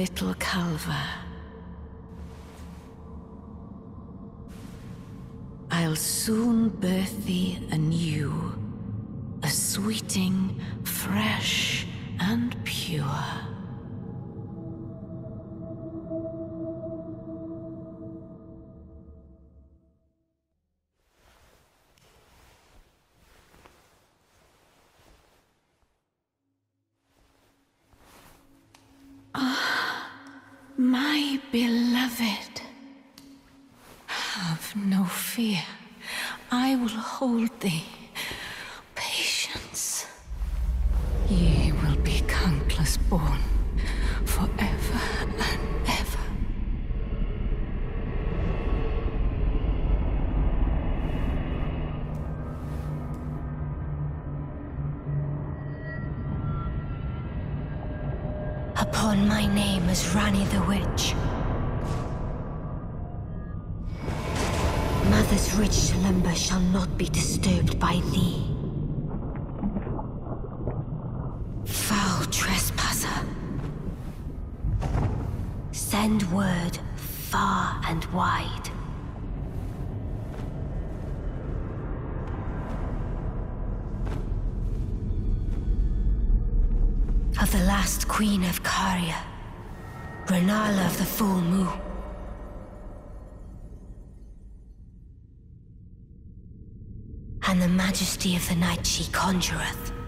little Calva. I'll soon birth thee anew, a sweeting, fresh and pure. My beloved. Have no fear. I will hold thee. Patience. Ye will be countless born forever and Upon my name as Ranni the Witch. Mother's rich slumber shall not be disturbed by thee. Foul trespasser. Send word far and wide. The last queen of Caria, Rennala of the full moon. And the majesty of the night she conjureth.